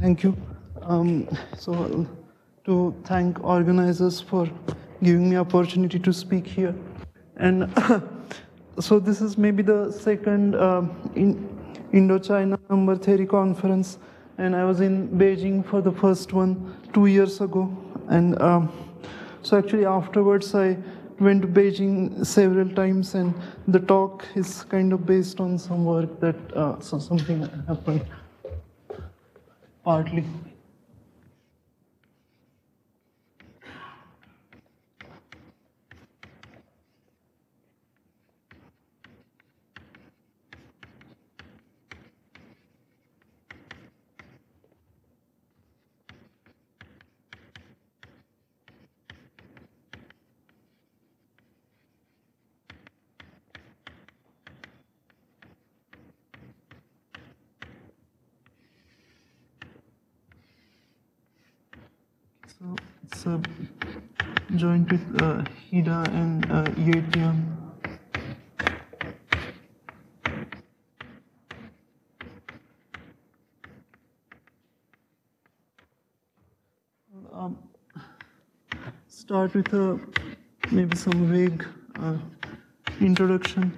Thank you. Um, so, to thank organizers for giving me opportunity to speak here. And so this is maybe the second um, in Indochina number theory conference, and I was in Beijing for the first one two years ago. And um, so actually afterwards I went to Beijing several times, and the talk is kind of based on some work that uh, so something happened partly. So it's a joint with uh, Hida and uh. Um, start with a maybe some vague uh, introduction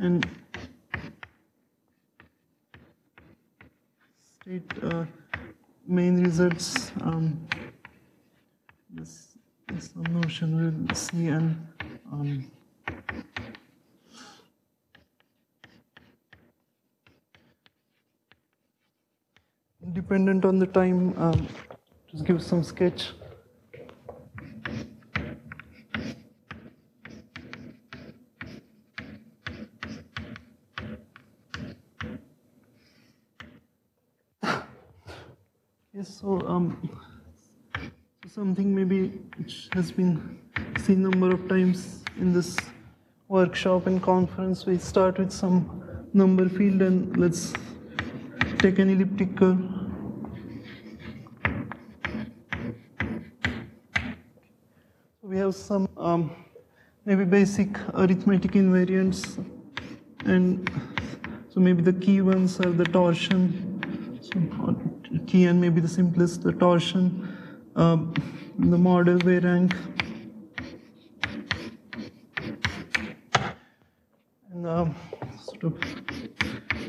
and state uh, main results. Um, this is some notion we'll see and um, dependent on the time, um, just give some sketch. Yes, so um, something maybe which has been seen number of times in this workshop and conference. We start with some number field and let's take an elliptic curve. We have some um, maybe basic arithmetic invariants and so maybe the key ones are the torsion, so key and maybe the simplest, the torsion, um, the Mordell-Weil rank, and um, sort of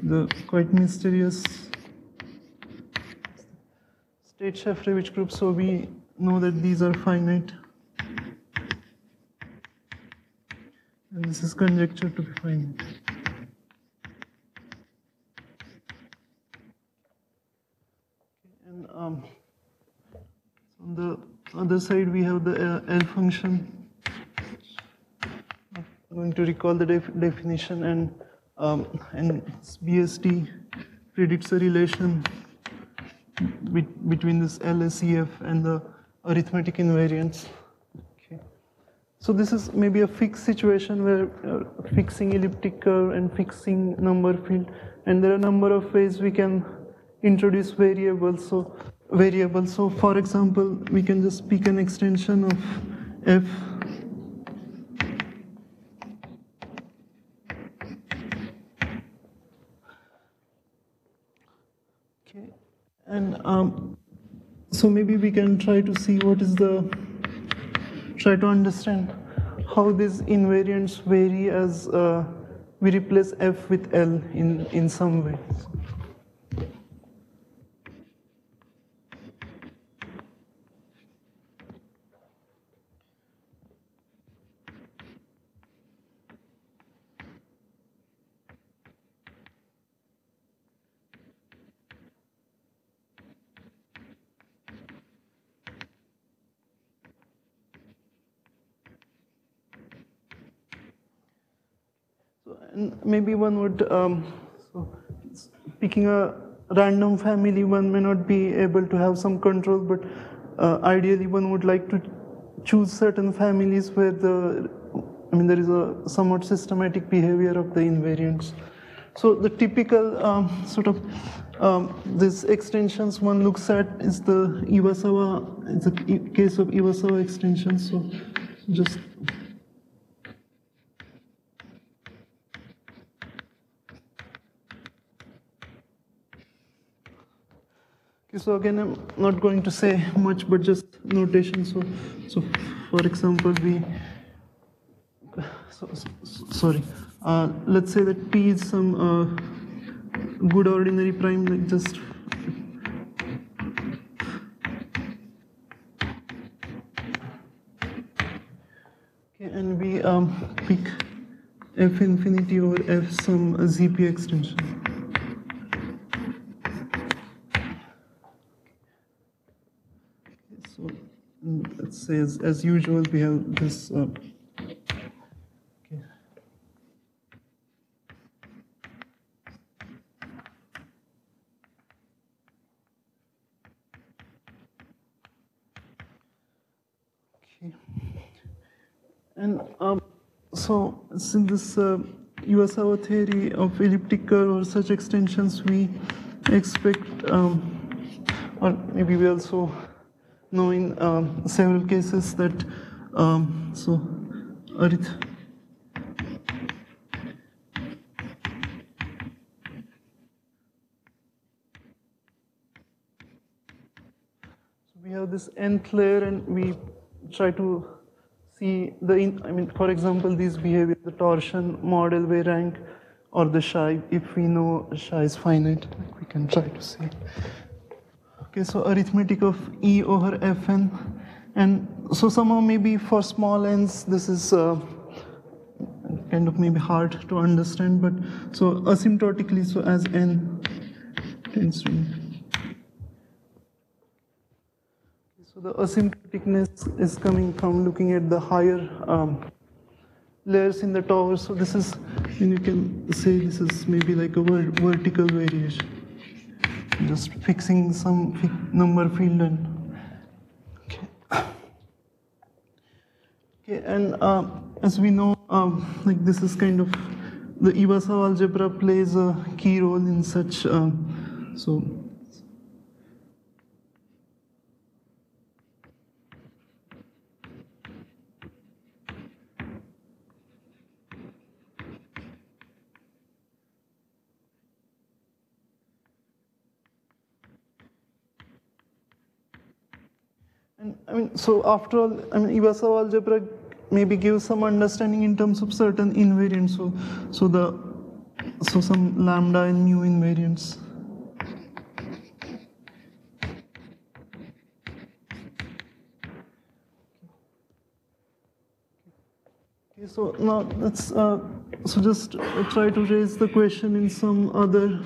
the quite mysterious Tate-Shafarevich group. So we know that these are finite, and this is conjecture to be finite. And um, on the other side, we have the uh, L function. I'm going to recall the def definition, and um, and BSD predicts a relation be between this LSEF and the arithmetic invariance. Okay. So this is maybe a fixed situation where uh, fixing elliptic curve and fixing number field, and there are a number of ways we can introduce variables. So variables. So for example, we can just pick an extension of f. Okay, and um, so maybe we can try to see what is the try to understand how these invariants vary as uh, we replace f with l in in some way. Maybe one would, um, so picking a random family, one may not be able to have some control, but uh, ideally one would like to choose certain families where the, I mean, there is a somewhat systematic behavior of the invariants. So the typical um, sort of um, these extensions one looks at is the Iwasawa, it's a case of Iwasawa extension. So just so again, I'm not going to say much, but just notation. So, so for example, we, so, so, sorry, uh, let's say that P is some uh, good ordinary prime, like just Okay, and we um, pick f infinity over f some ZP extension. Say as, usual we have this. Uh, okay. Okay. And um, so, since this uh, Iwasawa theory of elliptic curve or such extensions, we expect, um, or maybe we also know in um, several cases that, um, so, arith. We have this nth layer and we try to see the, in, I mean, for example, these behavior, the torsion Mordell-Weil rank or the psi, if we know psi is finite, we can try to see. Okay, so arithmetic of E over Fn. And so somehow maybe for small n's, this is uh, kind of maybe hard to understand, but so asymptotically, so as n tends to. So the asymptoticness is coming from looking at the higher um, layers in the tower. So this is, and you can say this is maybe like a ver- vertical variation. Just fixing some number field and okay. Okay, and um, as we know, um, like this is kind of the Iwasawa algebra plays a key role in such. Um, so And I mean, so after all, I mean, Iwasawa algebra maybe gives some understanding in terms of certain invariants. So, so the so some lambda and mu invariants. Okay, so now let's uh, so just try to raise the question in some other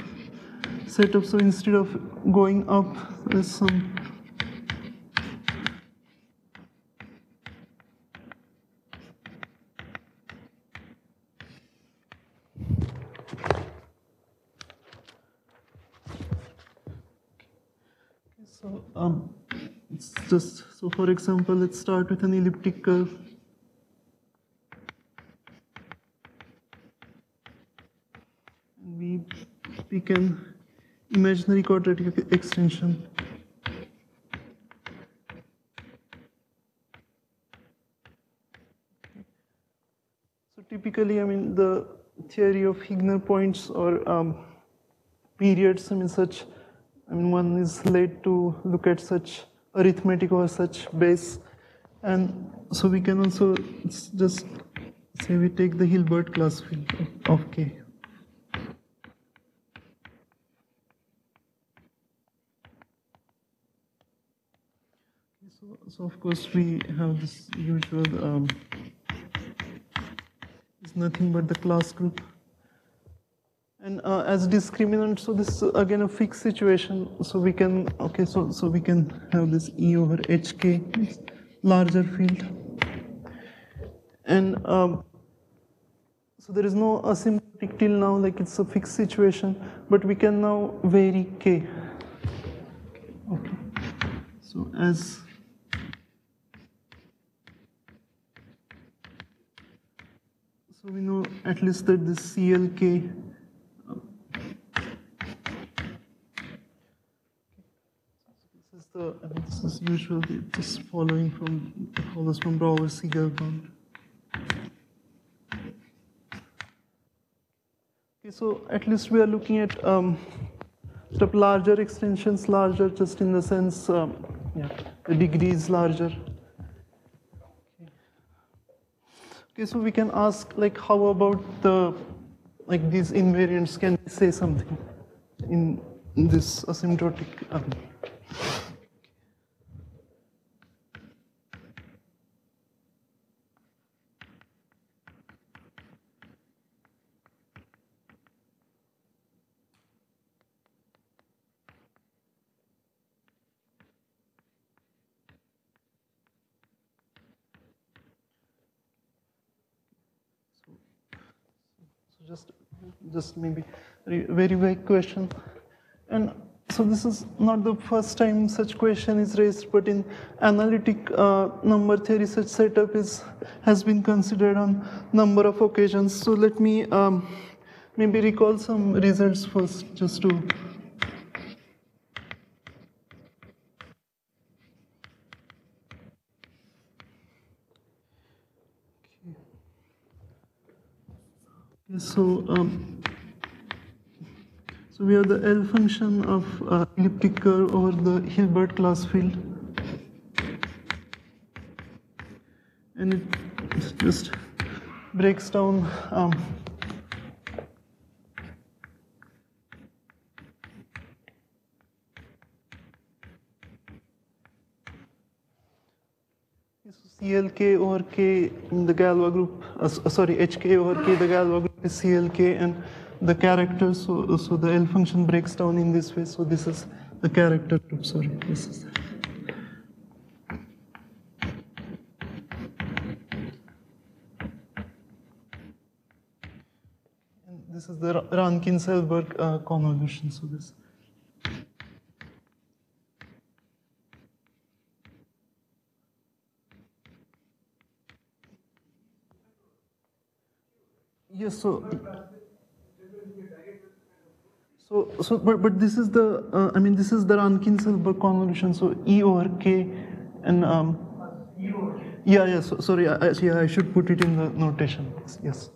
setup. So instead of going up, there's some So um, it's just so for example, let's start with an elliptic curve. We pick an imaginary quadratic extension. So typically, I mean, the theory of Heegner points or um, periods, I mean, such, I mean, one is led to look at such arithmetic or such base. And so we can also just say we take the Hilbert class of K. So, so of course we have this usual, um, it's nothing but the class group. And uh, as discriminant, so this is again a fixed situation. So we can, okay, so, so we can have this E over HK, larger field. And um, so there is no asymptotic till now, like it's a fixed situation, but we can now vary K. Okay. So as so we know at least that this CLK The, I mean, this is usually just following from, follows from Brauer bound. Okay, so at least we are looking at um, sort of larger extensions, larger just in the sense, um, yeah, the degree is larger. Okay, so we can ask like how about the like these invariants? Can say something in, in this asymptotic? Um, just just maybe very vague question. And so this is not the first time such question is raised but in analytic uh, number theory such setup is has been considered on number of occasions. So let me um, maybe recall some results first just to so um, so we have the L function of uh, elliptic curve over the Hilbert class field, and it just breaks down. Um, CLK over K in the Galois group, uh, sorry, HK over K, the Galois group is CLK and the character, so, so the L function breaks down in this way. So this is the character group, sorry, this is. This is the Rankin-Selberg uh, convolution, so this. Yes, so. So, so, but, but this is the, uh, I mean, this is the Rankin-Selberg convolution. So E over K, and um, yeah, yeah. So, sorry, I, yeah, I should put it in the notation. Yes.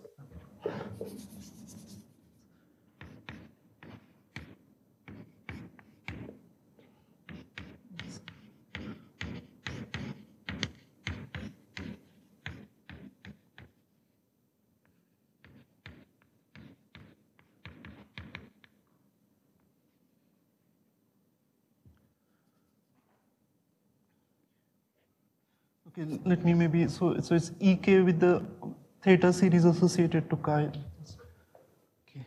Okay, let me maybe, so, so it's EK with the theta series associated to chi. Okay.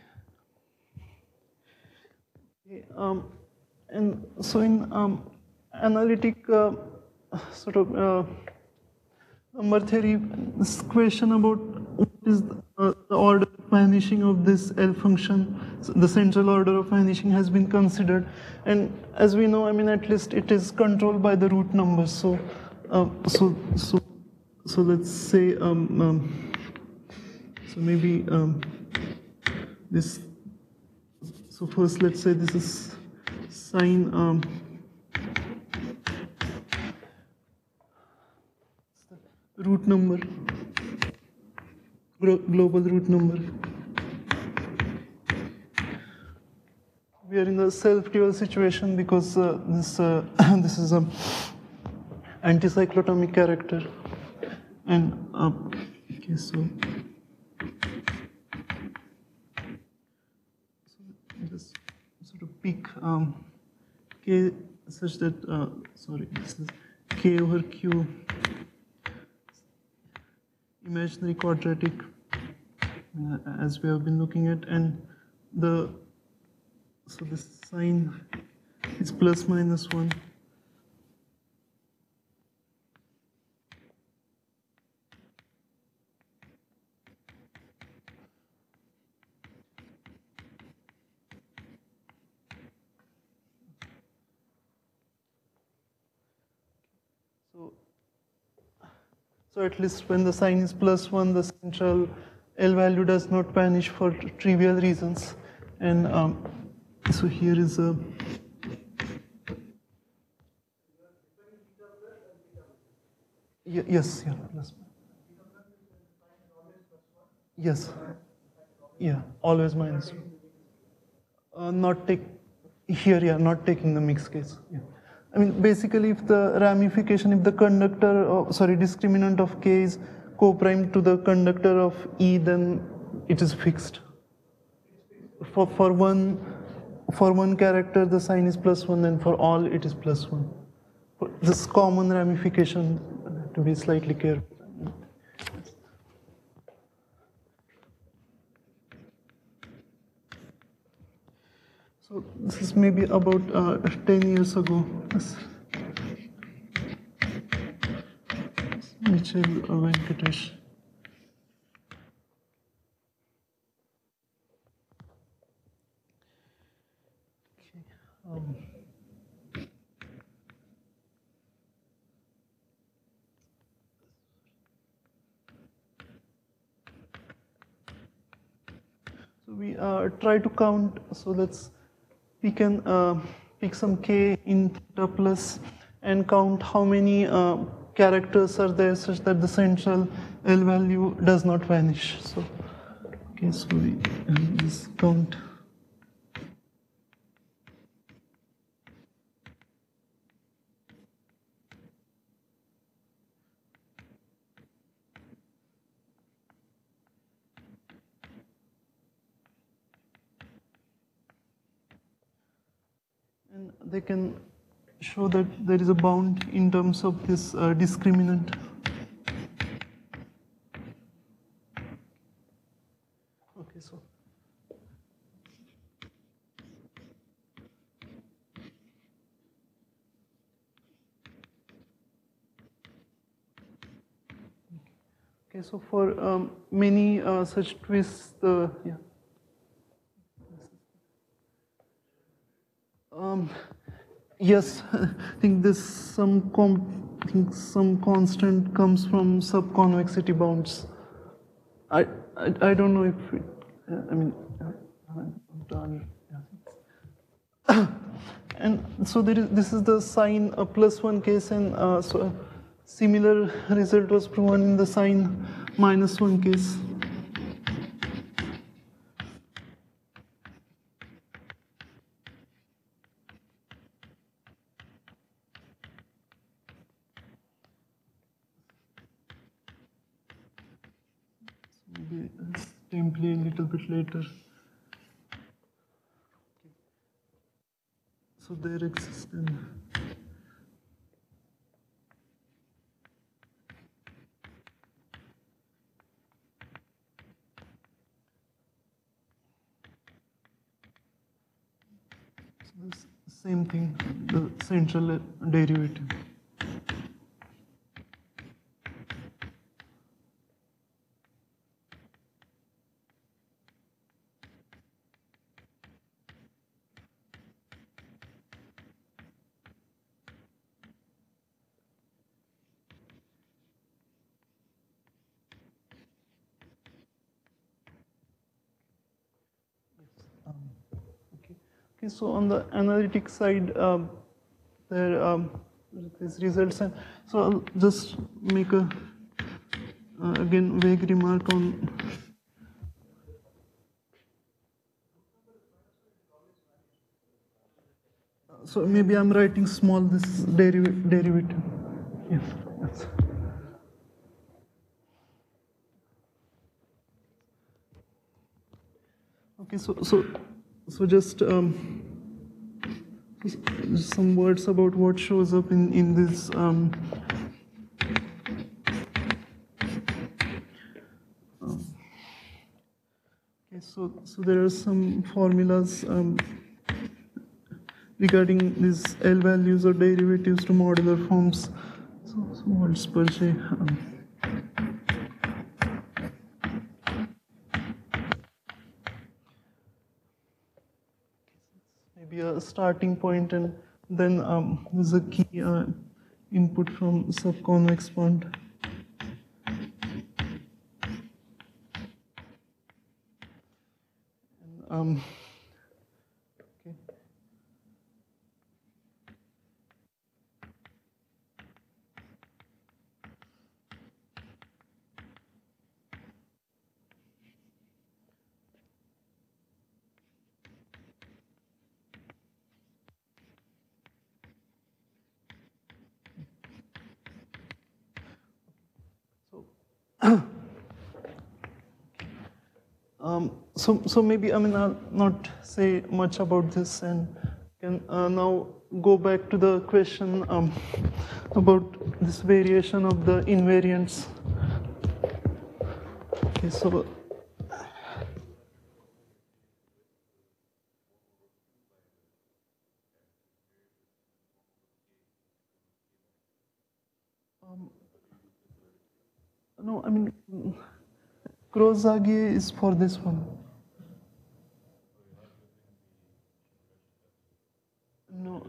okay um, and so in um, analytic uh, sort of uh, number theory, this question about what is the, uh, the order of vanishing of this L function, so the central order of vanishing has been considered. And as we know, I mean, at least it is controlled by the root numbers. So uh, so so so let's say um, um, so maybe um, this so first let's say this is sine um, root number global root number. We are in a self-dual situation because uh, this uh, this is a anticyclotomic character. And uh, okay so, just sort of pick um, k such that uh, sorry this is k over q. Imaginary quadratic uh, as we have been looking at. And the so this sign is plus minus 1 So at least when the sign is plus one, the central L value does not vanish for trivial reasons. And um, so here is a yes, yeah, plus Yes, yeah, always minus. Uh, not take here, yeah, not taking the mixed case. Yeah. I mean, basically, if the ramification, if the conductor, of, sorry, discriminant of k is co-prime to the conductor of E, then it is fixed. For, for one for one character the sign is plus one and for all it is plus one. This common ramification to be slightly careful. So this is maybe about uh, 10 years ago. Michel Venkatesh. Okay. So we uh, try to count. So let's we can uh, pick some k in theta plus and count how many uh, characters are there such that the central L value does not vanish. So, okay, so we just count. And they can show that there is a bound in terms of this uh, discriminant. Okay, so. Okay, so for um, many uh, such twists, the yeah. Um, yes, I think this some com- think some constant comes from subconvexity bounds. I, I I don't know if it, uh, I mean uh, I'm done. And so this is the sign a plus one case and uh, so similar result was proven in the sign minus one case. maybe simply a little bit later. So there exists an same thing, the central derivative. So on the analytic side, um, there um, these results, and so I'll just make a uh, again vague remark on. So maybe I'm writing small this deriv- derivative. Yes. yes. Okay, so so so just um, just some words about what shows up in in this. Um, um, okay, so so there are some formulas um, regarding these L values or derivatives to modular forms. So, so Waldspurger. Starting point and then um, there's a key uh, input from subconvex bond. Um, okay. Um, so, so maybe I mean I'll not say much about this and can uh, now go back to the question um, about this variation of the invariants. Okay, so um, no, I mean Gross-Zagier is for this one. No.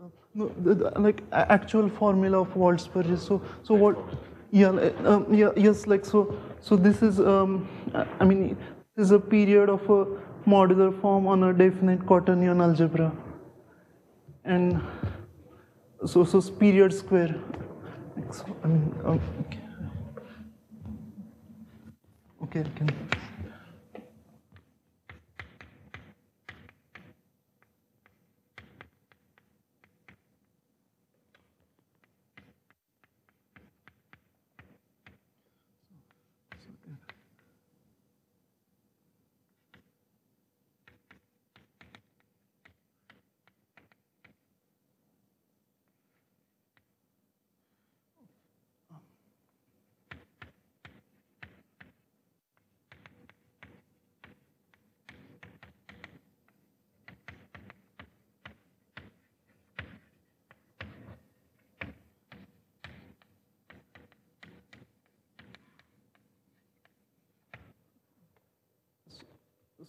Uh, no, the, the, like actual formula of Waldspurger. So, so what? Yeah, um, yeah, yes. Like so, so this is. Um, I mean, this is a period of a modular form on a definite quaternion algebra, and so so it's period square. Like, so, I mean, um, okay. Okay,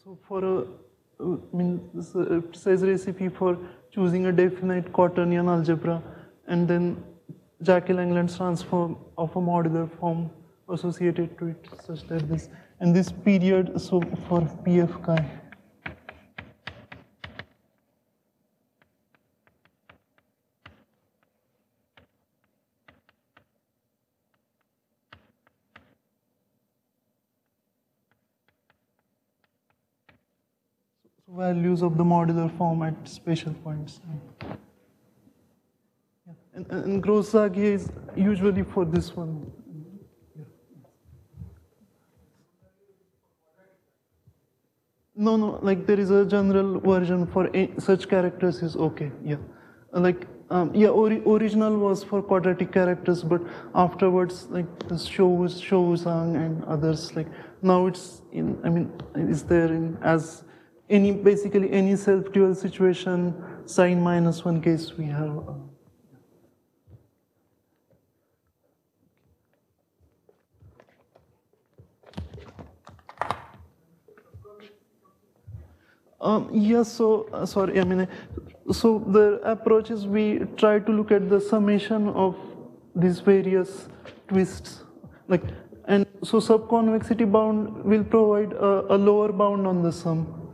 So for a, uh, I mean, a precise recipe for choosing a definite quaternion algebra, and then Jacquet-Langlands transform of a modular form associated to it, such that this and this period. So for PF chi. So of the modular form at special points. And, and, is usually for this one. No, no, like there is a general version for such characters is okay, yeah. Like, um, yeah, ori- original was for quadratic characters, but afterwards, like the shows, Shouzang and others, like now it's in, I mean, it's there in as any, basically any self-dual situation, sign minus one case we have. Uh, Um, yes, so uh, sorry, I mean, uh, so the approach is we try to look at the summation of these various twists, like, and so subconvexity bound will provide a, a lower bound on the sum,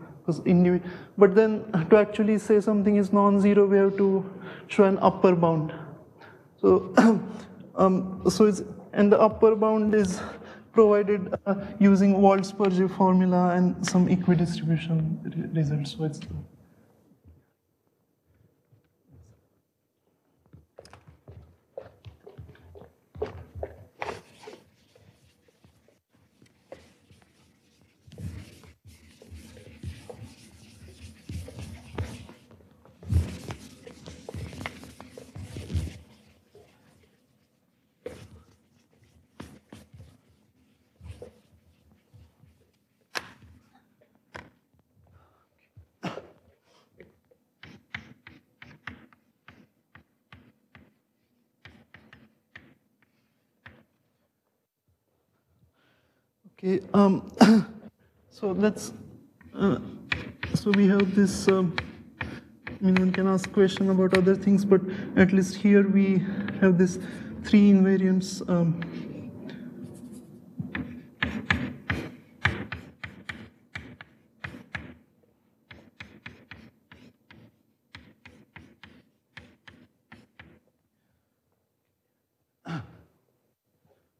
but then to actually say something is non-zero, we have to show an upper bound. So, um, so it's, and the upper bound is provided uh, using Waldspurger formula and some equidistribution results. So it's Okay, um, so let's, uh, so we have this, um, I mean, one can ask question about other things, but at least here we have this three invariants. Um,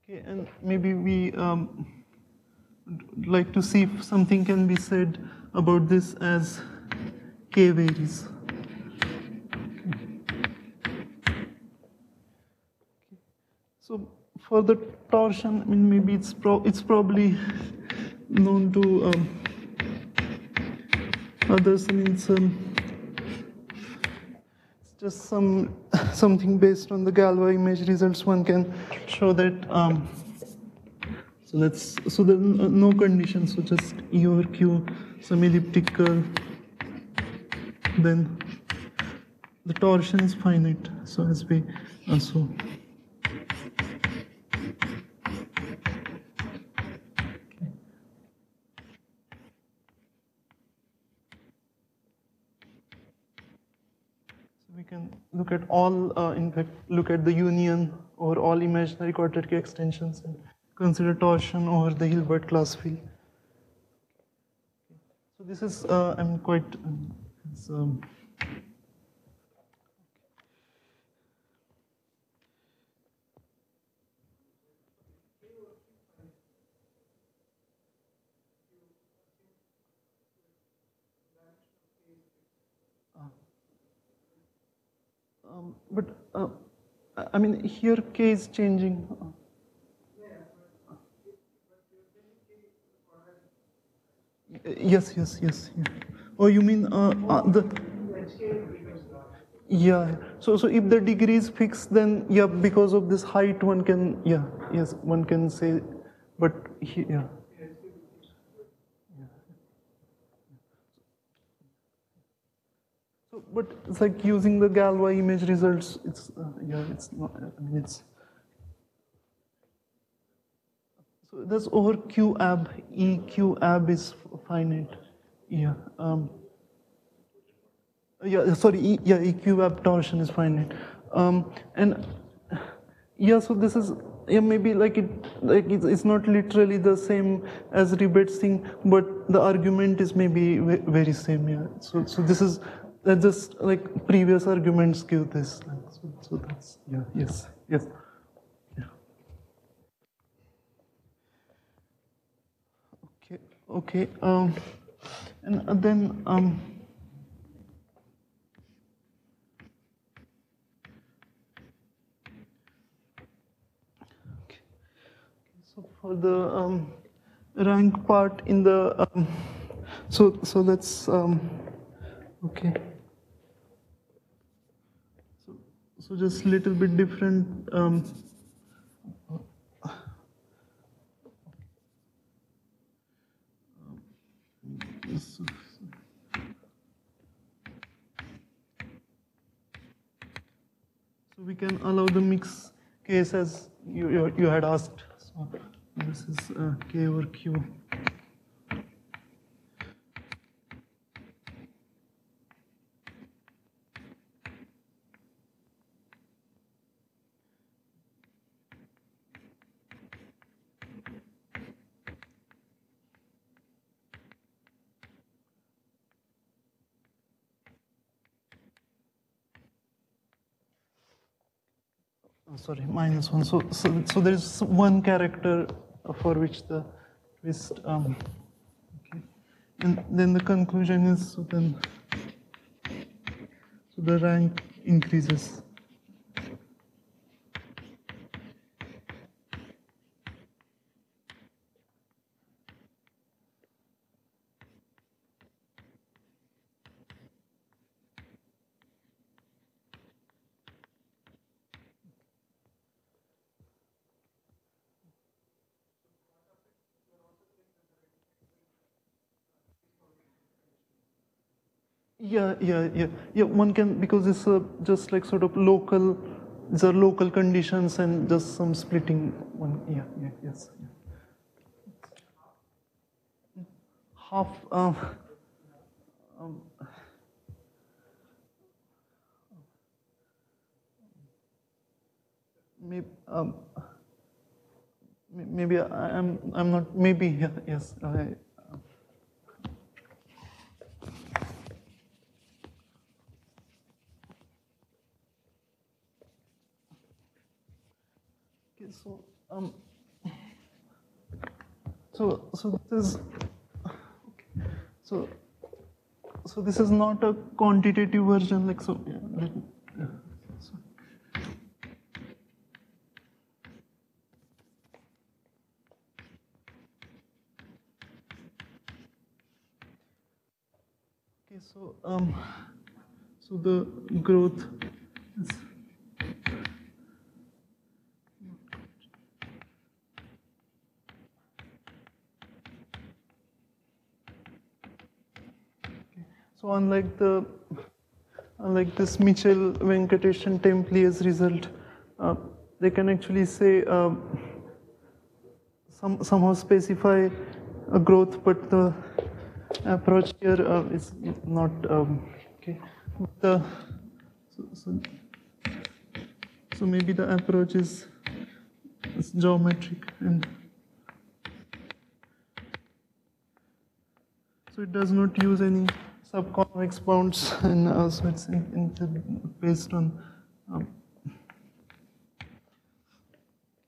okay, and maybe we, um, would like to see if something can be said about this as k varies. So for the torsion, I mean, maybe it's pro it's probably known to um, others. I mean, it's, um, it's just some something based on the Galois image results. One can show that. Um, so let's so there no condition. So just E over Q, some elliptic curve. Then the torsion is finite. So as we we can look at all, uh, in fact, look at the union or all imaginary quadratic extensions and consider torsion over the Hilbert class field. So this is, uh, I'm quite, um, um, Um, but uh, I mean, here K is changing. Yes, yes, yes. Oh, you mean uh, uh, the? Yeah. So, so if the degree is fixed, then yeah, because of this height, one can yeah, yes, one can say, but he, yeah. So, but it's like using the Galois image results. It's uh, yeah, it's not. I mean, it's so that's over Q ab. E Q ab is finite. Yeah. Um, yeah. Sorry. E, yeah. E Q ab torsion is finite. Um, and yeah. So this is yeah maybe like it like it's, it's not literally the same as Ribet's thing, but the argument is maybe very same. Yeah. So so this is just like previous arguments give this. So, so that's yeah, yes, yes. Yeah. Okay. Um, and then um. Okay. So for the um, rank part in the um, so so let's um, okay. So, so just little bit different. So- So we can allow the mix case as you, you, you had asked. So this is uh, K over Q. Oh, sorry, minus one. So, so, so there is one character for which the twist. Um, okay. And then the conclusion is so then. So the rank increases. Yeah, yeah, yeah, yeah. One can because it's a, just like sort of local. Are local conditions and just some splitting. One, yeah, yeah, yes. Yeah. Half. Um, um, maybe. Um, maybe I, I'm. I'm not. Maybe. Yeah, yes. I, Um, so, so this is, okay. so, so this is not a quantitative version, like, so, yeah, so um, so the growth So unlike the unlike this Michel Venkatesh and Templier's result, uh, they can actually say um, some somehow specify a growth, but the approach here uh, is not um, okay. The so, so, so maybe the approach is, is geometric and so it does not use any subconvex bounds and uh, so it's in, in, based on um,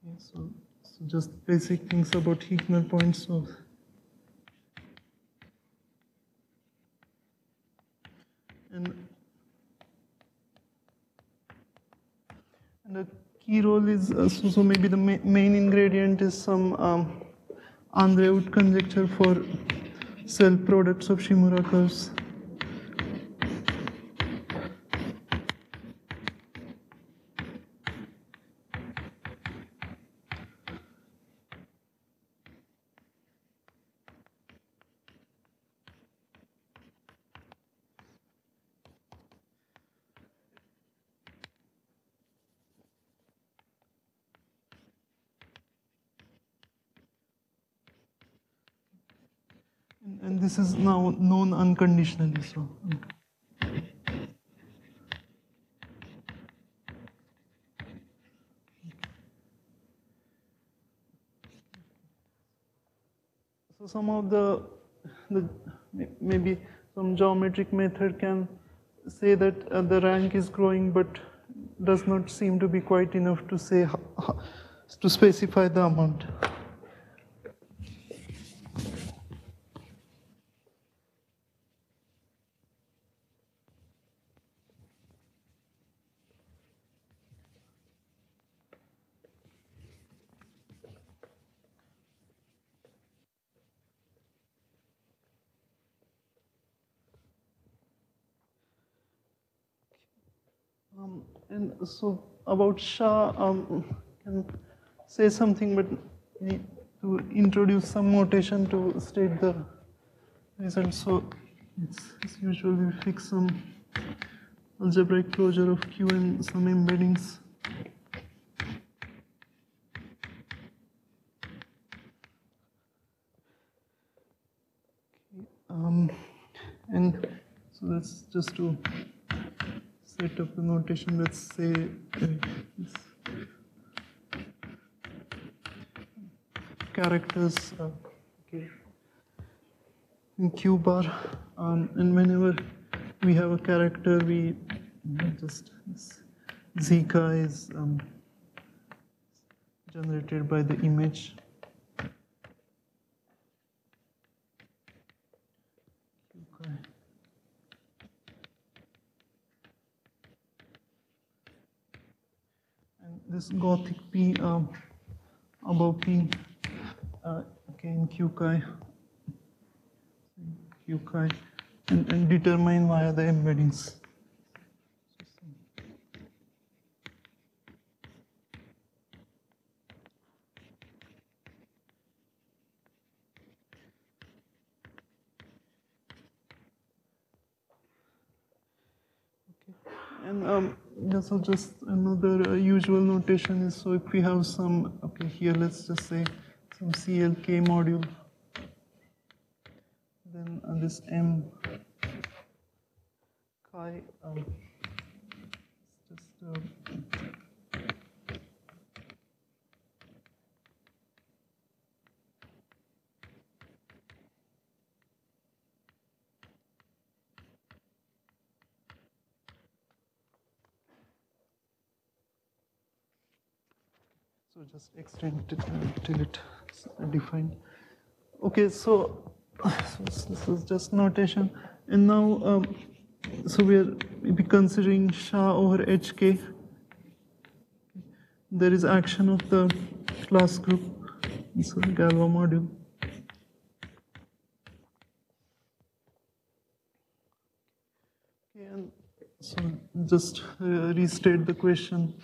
okay, so, so just basic things about Heegner points so and and the key role is uh, so, so maybe the ma main ingredient is some um, Andre-Oort conjecture for self products of Shimura curves. And, and this is now known unconditionally. So. So some of the, the maybe some geometric method can say that uh, the rank is growing, but does not seem to be quite enough to say to specify the amount. Um, and so about SHA, um, can say something, but to introduce some notation to state the result. So it's, as usual, we fix some algebraic closure of Q and some embeddings. Um, and so that's just to set up the notation, let's say characters uh, okay, in Q bar, um, and whenever we have a character, we just zika is um, generated by the image. Okay. And this Gothic P um, above P, uh, okay, in Q chi, Q chi, and, and determine via the embeddings. And um, yeah, so just another uh, usual notation is so if we have some, okay, here let's just say some CLK module, then uh, this M chi, um, just uh, Just extend it till it's defined. Okay, so, so this is just notation. And now, um, so we are maybe considering SHA over HK. There is action of the class group, so Galois module. Okay, and so just uh, restate the question.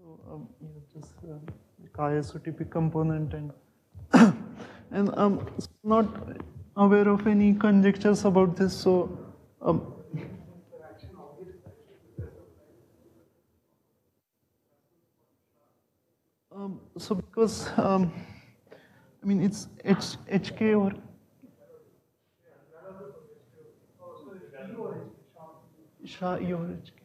So um, yeah, just uh, isotypic component and and I'm not aware of any conjectures about this. So um, um, so because um, I mean it's H HK or SHA E or HK.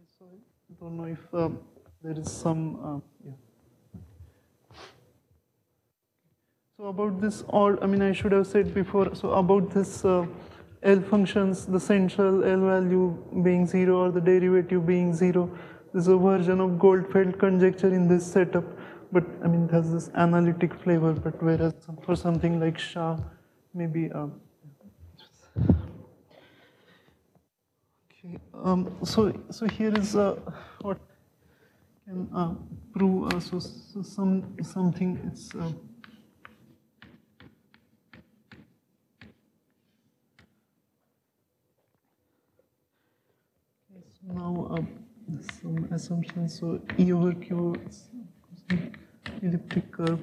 Okay, so I don't know if um, there is some, uh, yeah. So about this, or I mean, I should have said before. So about this uh, L functions, the central L value being zero or the derivative being zero. This is a version of Goldfeld conjecture in this setup, but I mean, it has this analytic flavor. But whereas for something like SHA, maybe. Um, um, so so here is uh, what can uh, prove uh, so, so some something it's. Uh, now uh, some assumptions. So E over Q is elliptic curve,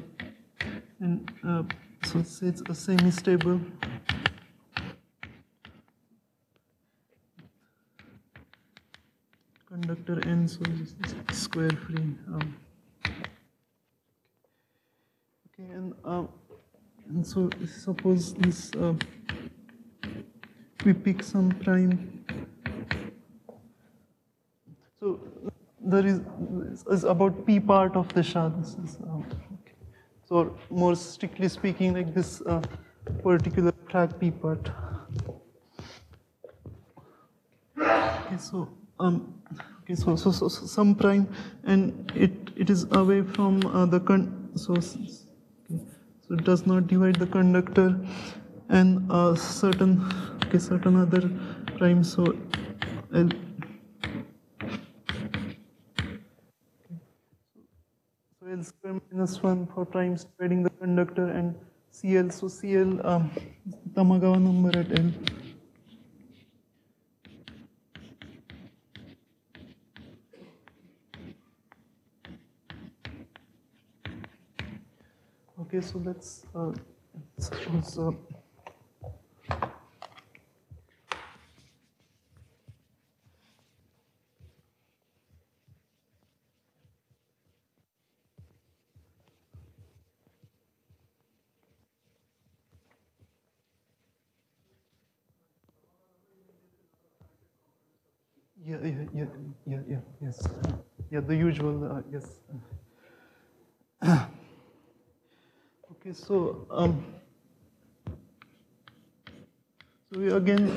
and uh, so it's a semi-stable. Conductor n so square free um, okay and um, and so suppose this uh, we pick some prime. So there is is about p part of the SHA this is um, okay. so more strictly speaking like this uh, particular track p part. Okay so um, okay, so, so, so, so some prime, and it, it is away from uh, the con, so, okay, so it does not divide the conductor, and uh, certain, okay, certain other prime, so L, so L square minus 1 for primes dividing the conductor, and CL, so CL, um, Tamagawa number at L. Okay, so let's uh. Uh, Yeah, yeah, yeah, yeah, yeah, yes. Yeah, the usual, uh, yes. Okay, so um, so we again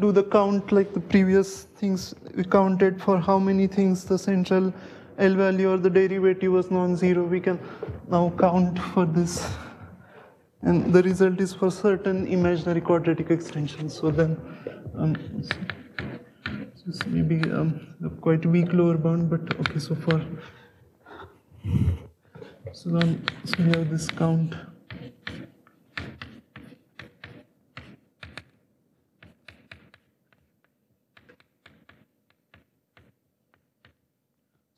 do the count like the previous things we counted for how many things the central L value or the derivative was non-zero. We can now count for this, and the result is for certain imaginary quadratic extensions. So then, um, this may be um, quite weak lower bound, but okay. So for so then, so we have this count.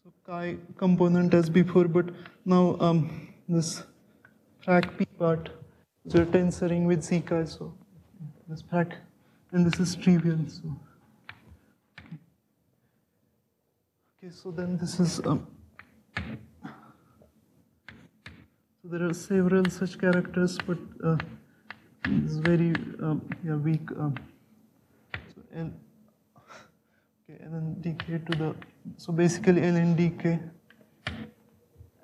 So chi component as before, but now um, this frac p part, so tensoring with z chi, so this frac, and this is trivial, so. Okay, so then this is. Um, there are several such characters, but uh, it's very um, yeah, weak um, L, okay, and then dk to the, so basically ln dk.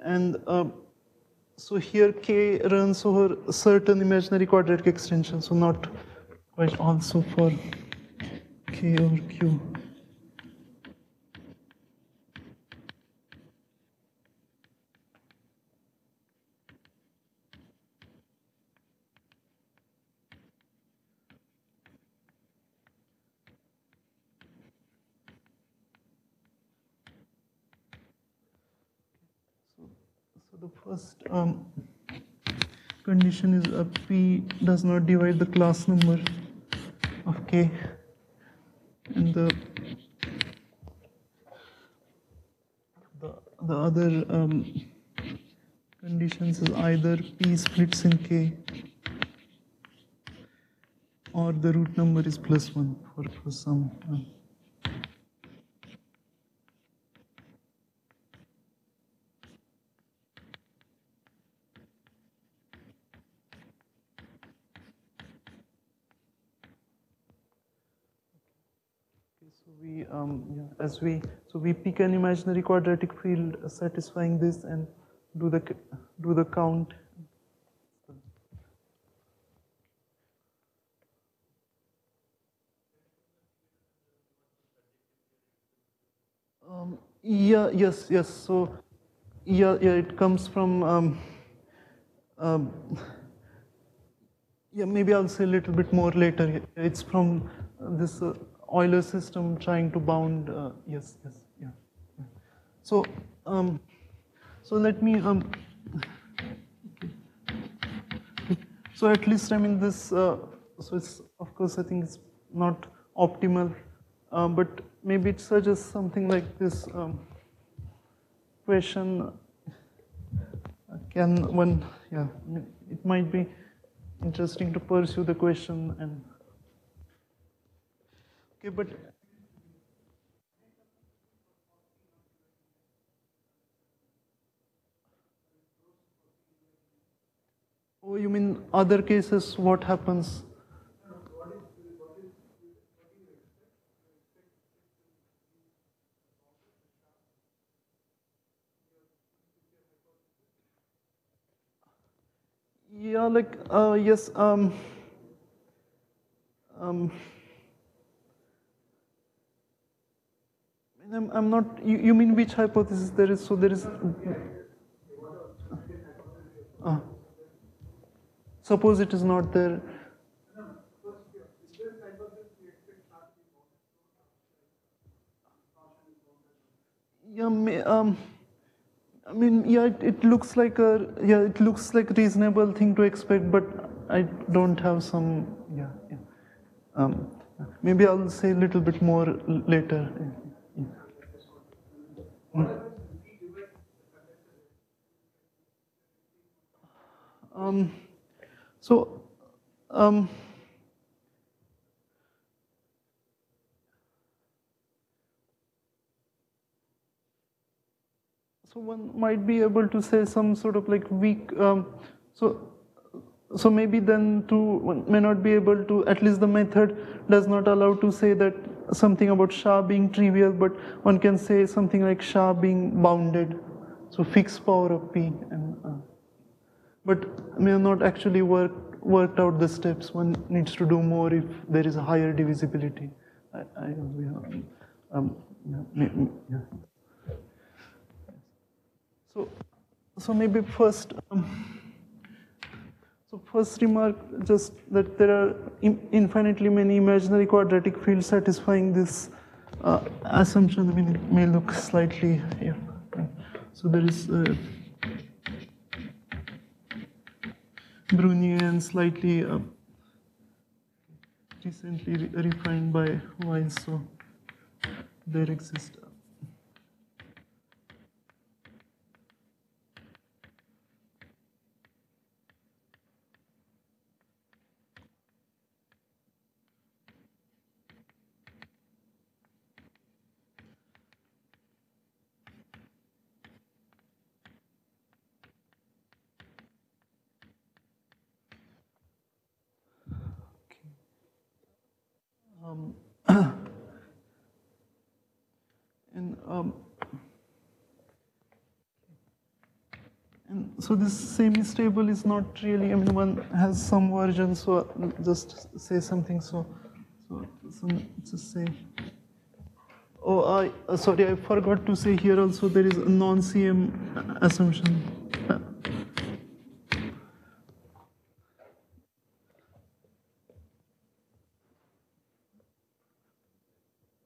And uh, so here k runs over certain imaginary quadratic extension, so not quite also for k over q. So the first um, condition is P does not divide the class number of K. And the the, the other um, conditions is either P splits in K or the root number is plus one for, for some um, Okay, So we, um, yeah, as we, so we pick an imaginary quadratic field satisfying this and do the, do the count. Um, yeah, yes, yes, so, yeah, yeah, it comes from, um, um, yeah, maybe I'll say a little bit more later. It's from this uh, Euler system trying to bound. Uh, yes, yes, yeah. So, um, so let me. Um, so at least I mean this. Uh, so it's of course I think it's not optimal, um, but maybe it suggests something like this um, question. uh, Can one? Yeah, it might be interesting to pursue the question and okay but oh you mean other cases what happens? Yeah like uh, yes um um I'm, I'm not you, you mean which hypothesis there is so there is uh, suppose it is not there yeah um I mean, yeah, it, it looks like a yeah, it looks like a reasonable thing to expect, but I don't have some yeah. yeah. Um, maybe I'll say a little bit more later. Um, so, um, so one might be able to say some sort of like weak. Um, so, so maybe then to may not be able to. At least the method does not allow to say that something about SHA being trivial, but one can say something like SHA being bounded. So fixed power of P and. Uh, but may not actually worked worked out the steps. One needs to do more if there is a higher divisibility. I, I um, yeah, yeah. So, so maybe first, um, so first remark, just that there are infinitely many imaginary quadratic fields satisfying this uh, assumption. I mean, it may look slightly, yeah. So there is. Uh, Bruinier slightly uh, recently re- refined by Weiss, so there exist. Um, and so this semi-stable is not really. I mean, one has some version. So just say something. So so some just say. Oh, I uh, sorry, I forgot to say here also there is a non-CM assumption.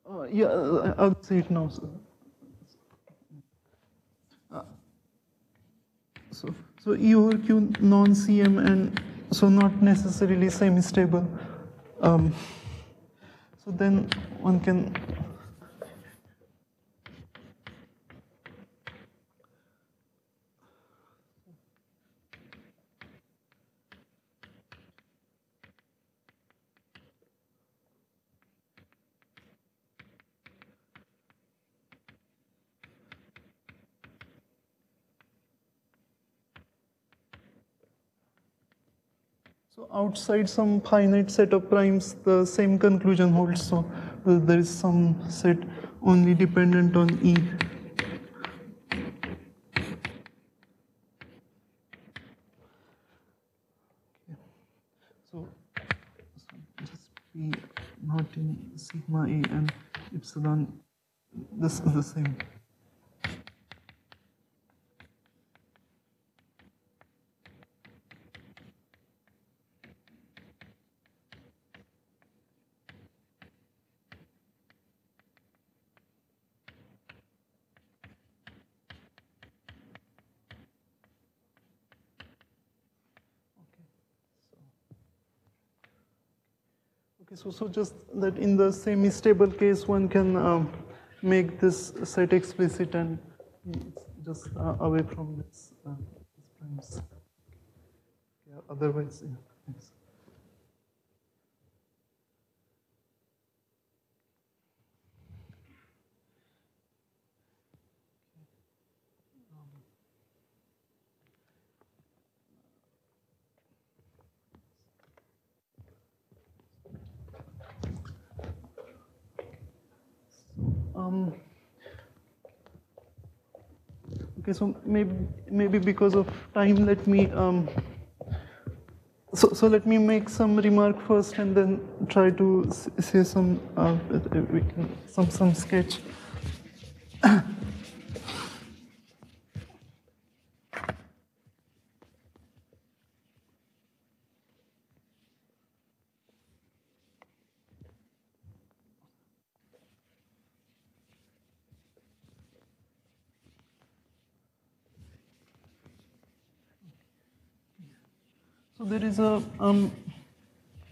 Uh, yeah, uh, I'll say it now. sir. So, so E over Q non-CM and so not necessarily semi-stable. Um, so then one can So outside some finite set of primes, the same conclusion holds. So there is some set only dependent on E. So, just not in sigma A and epsilon. This is the same. Okay, so, just that in the semi-stable case, one can um, make this set explicit and just uh, away from this, uh, these primes. Yeah, otherwise, yeah, thanks. Um, okay, so maybe maybe because of time, let me um, so so let me make some remark first, and then try to say some uh, some some sketch. there is a, um,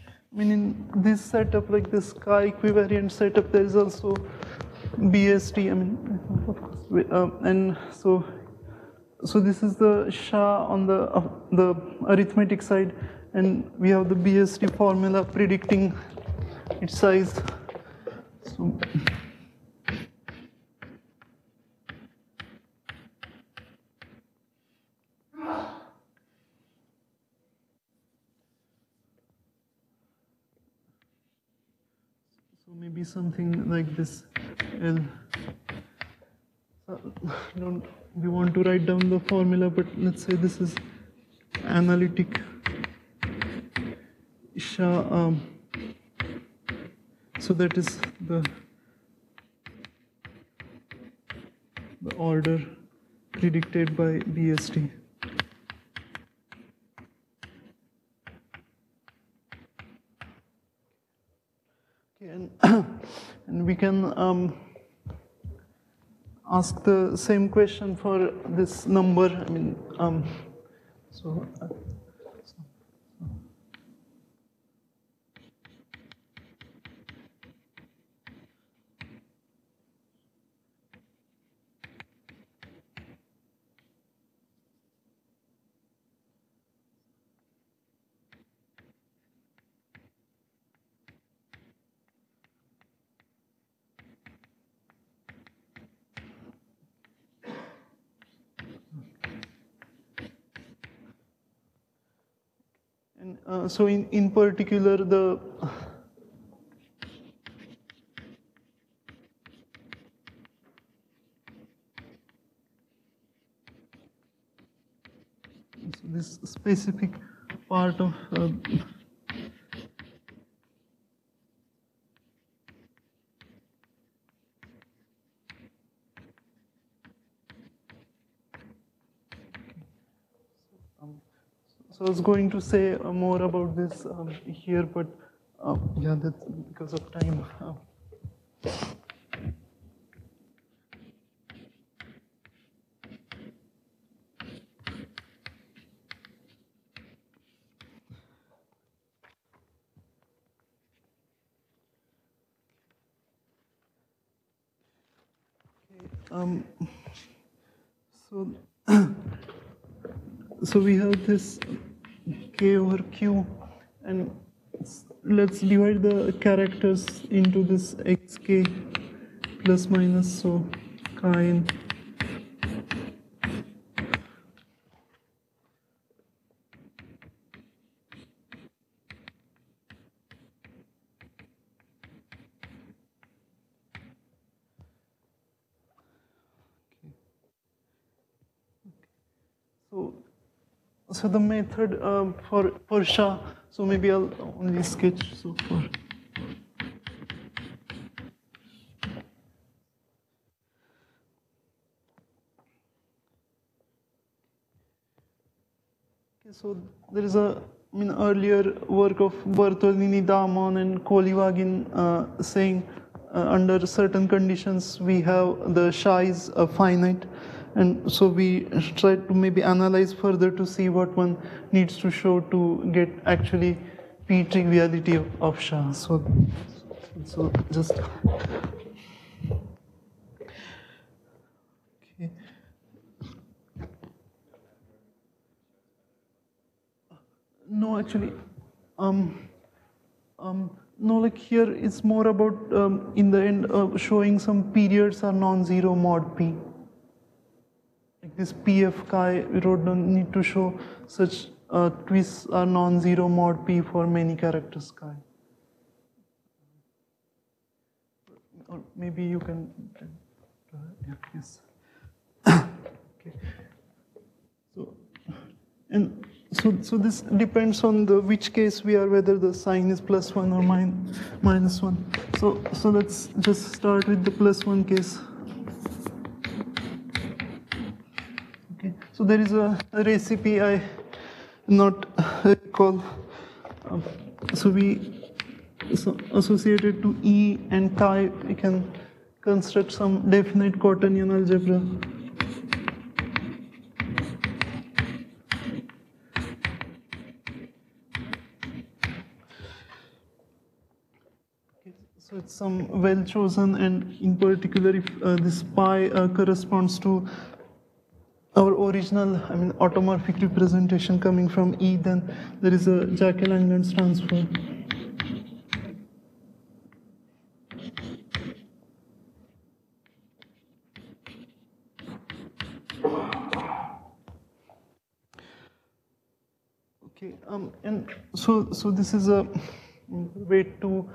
I mean, in this setup, like this chi equivariant setup, there is also BSD. I mean, of course, um, and so, so this is the SHA on the uh, the arithmetic side, and we have the BSD formula predicting its size. So. So maybe something like this. L. Uh, don't we want to write down the formula, but let's say this is analytic. Um, so that is the the order predicted by BSD. Okay, and, and we can um, ask the same question for this number. I mean, um, so. Uh, uh, so in, in particular the this specific part of uh, was going to say uh, more about this um, here, but uh, yeah, that's because of time. Uh, Um, so, so we have this k over q, and let's divide the characters into this xk plus minus, so chi So, the method um, for for SHA. So maybe I'll only sketch. So far. Okay, so there is a I mean, earlier work of Bertolini, Darmon, and Kolyvagin uh, saying uh, under certain conditions we have the SHA is uh, finite and so we try to maybe analyze further to see what one needs to show to get actually p triviality of, of SHA. So, so just. No, actually, um, um, no, like here it's more about um, in the end uh, showing some periods are non-zero mod p this PF chi, we don't need to show such uh, twists are non-zero mod P for many characters chi. Or maybe you can, yeah, yes. okay. So, and so, so this depends on the which case we are, whether the sign is plus one or min, minus one. So, so let's just start with the plus one case. So there is a, recipe I not recall. Um, so we so associated to E and chi, we can construct some definite quaternion algebra. So it's some well chosen, and in particular, if uh, this pi uh, corresponds to our original, I mean, automorphic representation coming from E, then there is a Jacquet-Langlands transform. Okay, um, and so so this is a way to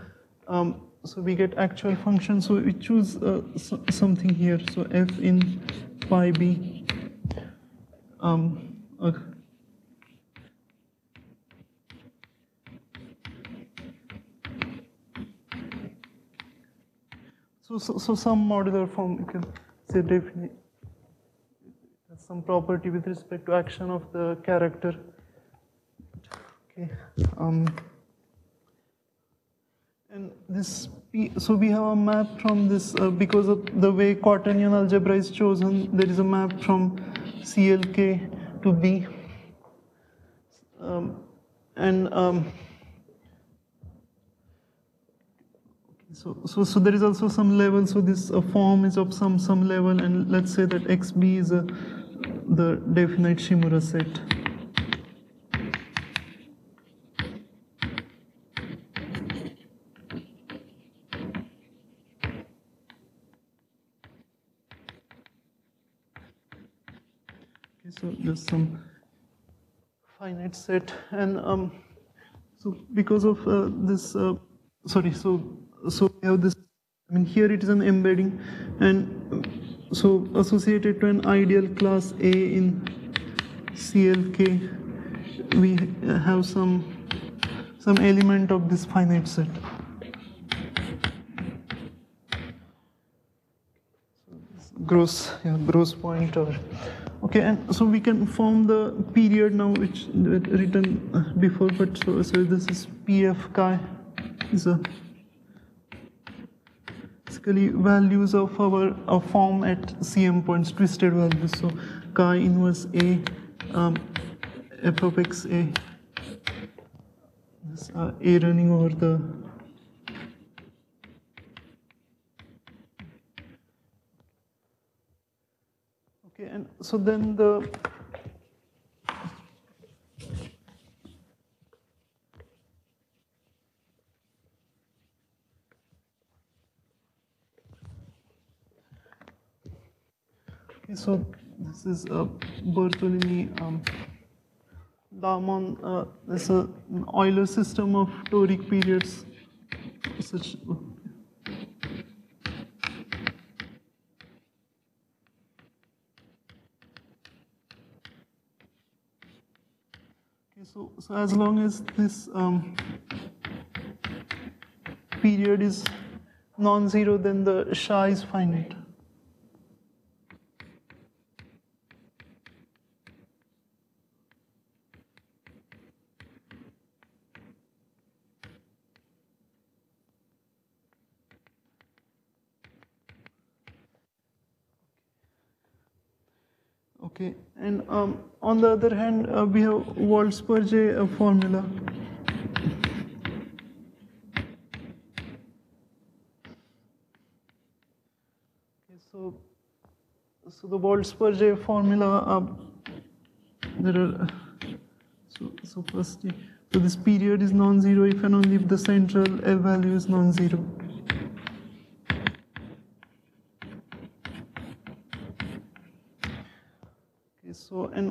um, so we get actual function. So we choose uh, so, something here. So f in pi b um, okay. So, so, so some modular form you can say definitely some property with respect to action of the character. Okay. Um, and this, so we have a map from this, uh, because of the way quaternion algebra is chosen, there is a map from CLK to B. Um, and um, so, so, so there is also some level, so this uh, form is of some, some level, and let's say that XB is a, the definite Shimura set. so just some finite set and um, so because of uh, this uh, sorry so so we have this I mean here it is an embedding and so associated to an ideal class A in CLK we have some some element of this finite set. gross yeah, gross point or okay and so we can form the period now which written before but so, so this is pf chi is a basically values of our, our form at cm points twisted values. So chi inverse a um, f of x a. This, uh, a running over the Okay, and so then the Okay, so this is a Bertolini um, Darmon, uh, this is an Euler system of toric periods such So, as long as this um, period is non-zero, then the SHA is finite. Okay, and um, on the other hand, uh, we have Waldspurger uh, formula. So, so the Waldspurger formula, uh, there are, so, so first, so this period is non-zero if and only if the central L value is non-zero.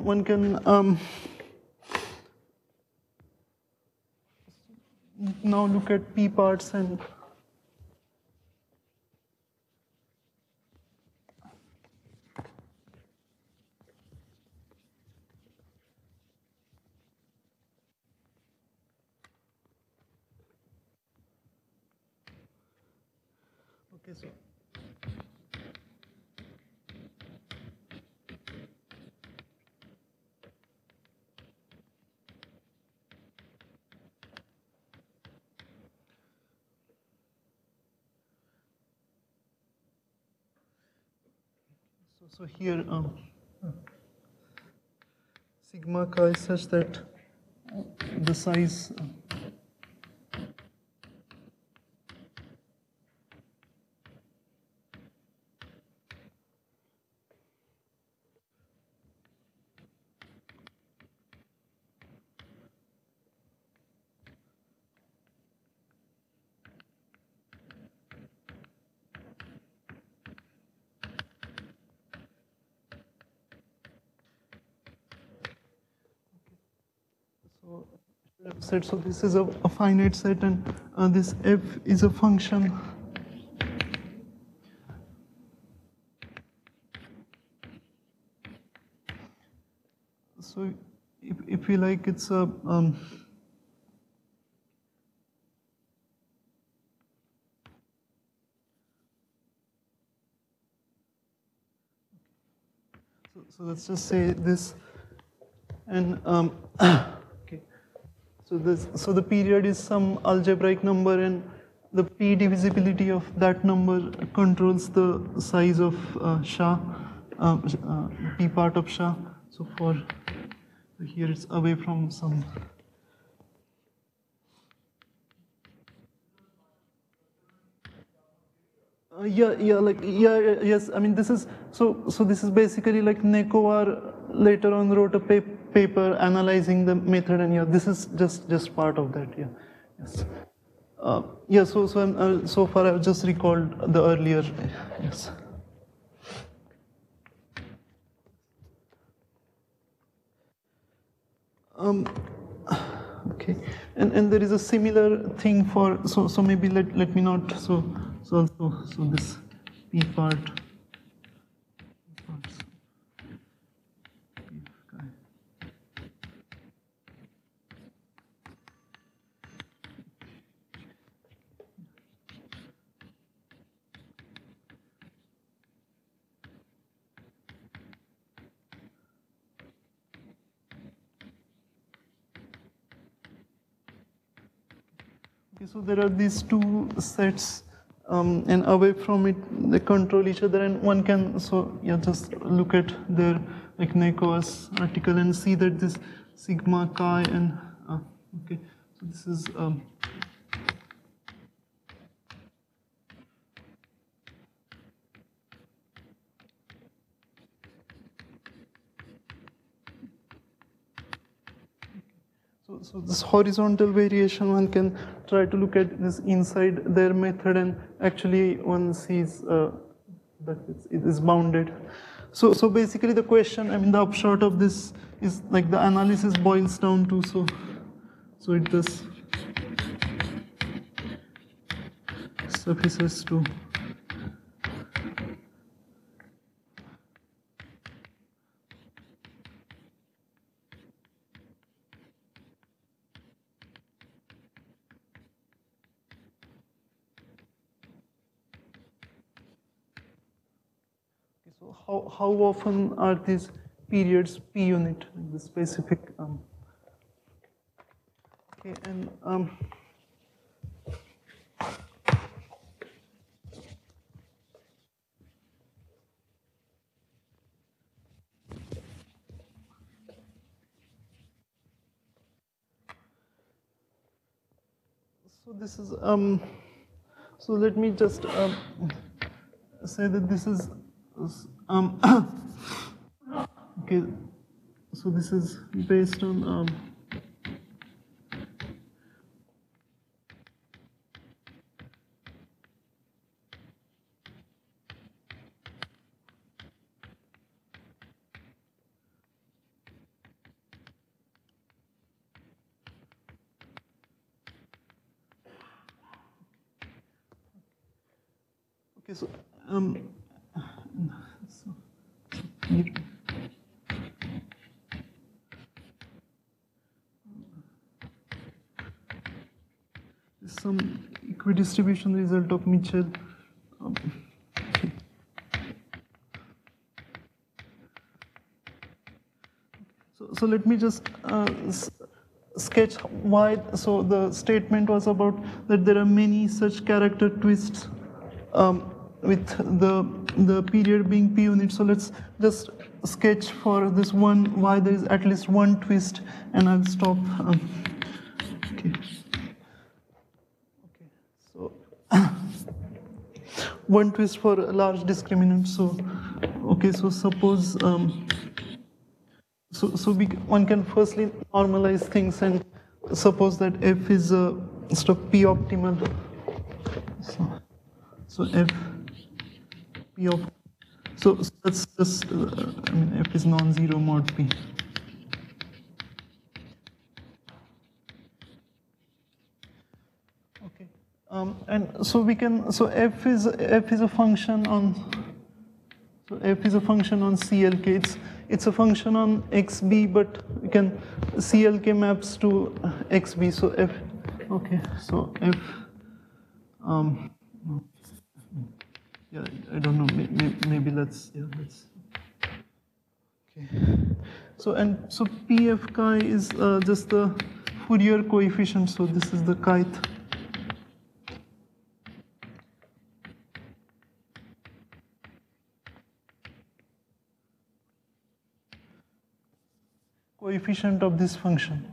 One can um, now look at p parts and okay so So, so here um, sigma chi is such that the size So set. So this is a, a finite set, and uh, this f is a function. So if, if you like, it's a um, so, let's just say this and um, so this so the period is some algebraic number and the p divisibility of that number controls the size of uh, SHA, uh, uh, p part of SHA. So for here it's away from some. Uh, yeah, yeah, like yeah, yes. I mean, this is so. So this is basically like Nekovar later on wrote a pa paper analyzing the method, and yeah, this is just just part of that. Yeah, yes. Uh, yeah. So so uh, so far I've just recalled the earlier. Yes. Um, okay, and and there is a similar thing for so so maybe let let me not so so also so this p part. parts, Okay, so there are these two sets, um, and away from it, they control each other, and one can so yeah just look at their like NACOAS article and see that this sigma chi and uh, okay, so this is. Um, So, this horizontal variation, one can try to look at this inside their method and actually one sees uh, that it is bounded. So, so basically the question, I mean the upshot of this is like the analysis boils down to, so, so it just suffices to So how, often are these periods p unit, the specific? Um, okay, and um, so this is um, so let me just um, say that this is um, okay, so this is based on um, okay, so um, so, here. Some equidistribution result of Michel. Um. So, so let me just uh, sketch why. So the statement was about that there are many such character twists um, with the the period being p unit. So let's just sketch for this one why there is at least one twist, and I'll stop. Um, okay. Okay. So one twist for a large discriminant. So okay. So suppose. Um, so, so we, one can firstly normalize things and suppose that f is a sort of p optimal. So, so f p of so that's just uh, I mean f is non-zero mod p. Okay, um, and so we can so f is f is a function on so f is a function on CLK. It's it's a function on xb, but we can CLK maps to xb. So f okay. So f um yeah I don't know maybe, maybe let's yeah let's okay. So and so pf chi is uh, just the Fourier coefficient. So this is the kith. Coefficient of this function.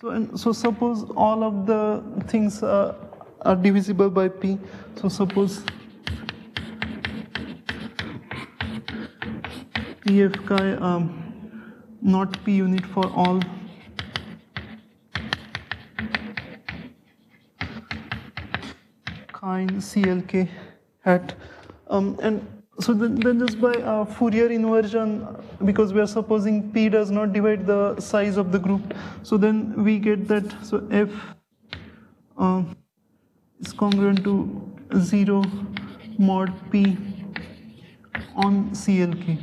So and so suppose all of the things uh, are divisible by p. So suppose pf chi um, not p unit for all kind CLK hat. Um, and so then, then just by uh, Fourier inversion, because we are supposing P does not divide the size of the group, so then we get that, so F uh, is congruent to 0 mod P on CLK.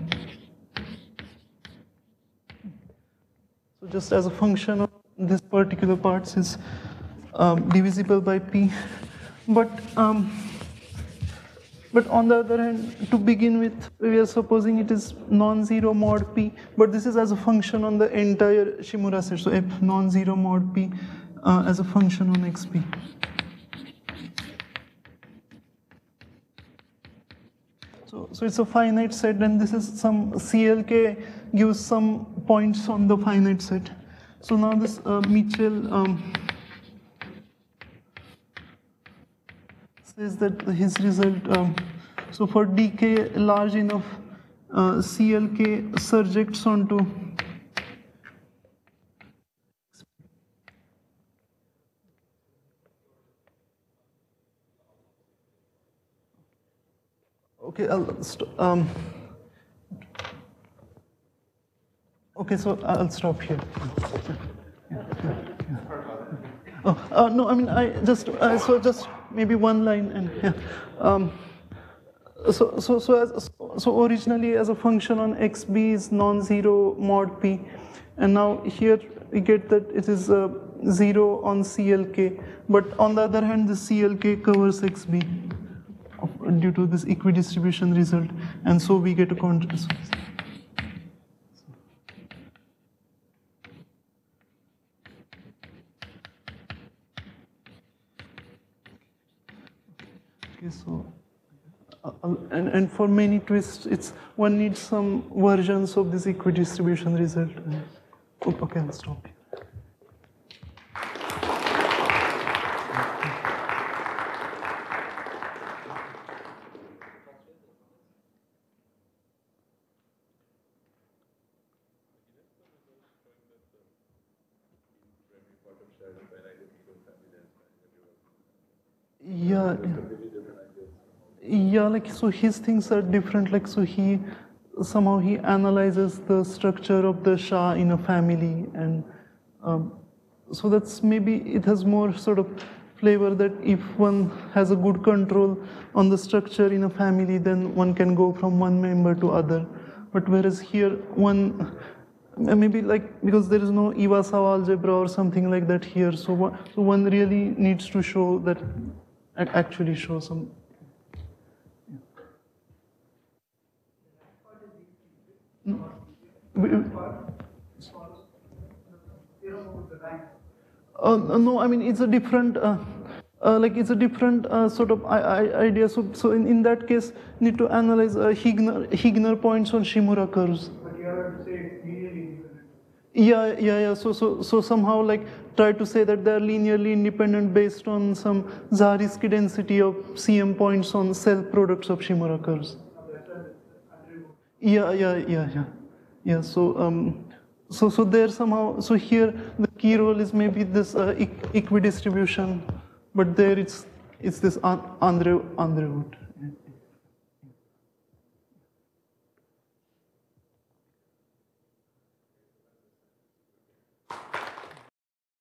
So just as a function of this particular parts is um, divisible by P, but um, but on the other hand, to begin with, we are supposing it is non-zero mod p, but this is as a function on the entire Shimura set. So f non-zero mod p uh, as a function on xp. So, so it's a finite set, and this is some CLK gives some points on the finite set. So now this uh, Michel um, says that his result, um, so for dk large enough, uh, CLK surjects onto Okay, I'll um, okay, so I'll stop here. Oh, uh, no, I mean, I just, uh, so just maybe one line and, yeah. Um, so, so, so, as, so originally as a function on xb is non-zero mod p, and now here we get that it is uh, zero on CLK, but on the other hand, the CLK covers xb due to this equidistribution result, and so we get a contrast. Okay, so, uh, uh, and, for many twists, it's one needs some versions of this equidistribution result. Okay, I'll stop. Yeah. Yeah, like so his things are different. Like so he somehow he analyzes the structure of the SHA in a family, and um, so that's maybe it has more sort of flavor that if one has a good control on the structure in a family, then one can go from one member to other. But whereas here one uh, maybe like because there is no Iwasawa algebra or something like that here, so one, so one really needs to show that ac- actually show some Uh, no, I mean it's a different, uh, uh, like it's a different uh, sort of I- I- idea. So, so in, in that case, need to analyze uh, Heegner, Heegner points on Shimura curves. But you have to say it's linearly independent. Yeah, yeah, yeah. So, so, so somehow like try to say that they are linearly independent based on some Zariski density of CM points on self products of Shimura curves. Yeah, yeah, yeah, yeah, yeah. So, um, so, so there somehow. So here the key role is maybe this uh, equ- equidistribution, but there it's it's this An- Andre Andre-Oort.